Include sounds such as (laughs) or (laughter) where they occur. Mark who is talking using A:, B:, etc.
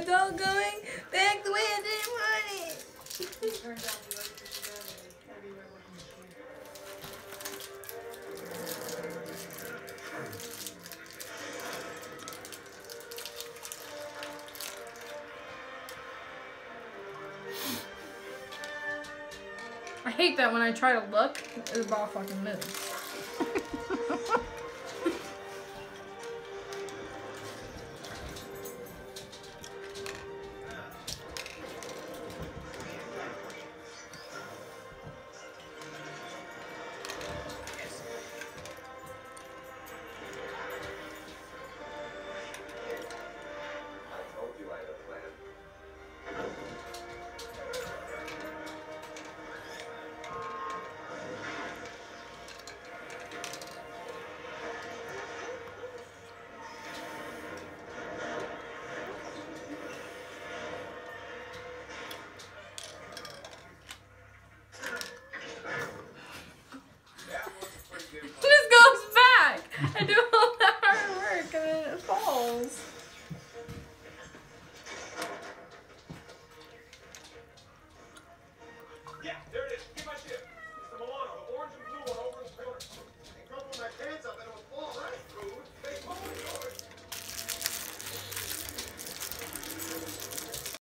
A: it's all going back the way I didn't want it. I hate that when I try to look, the ball fucking moves. (laughs) I do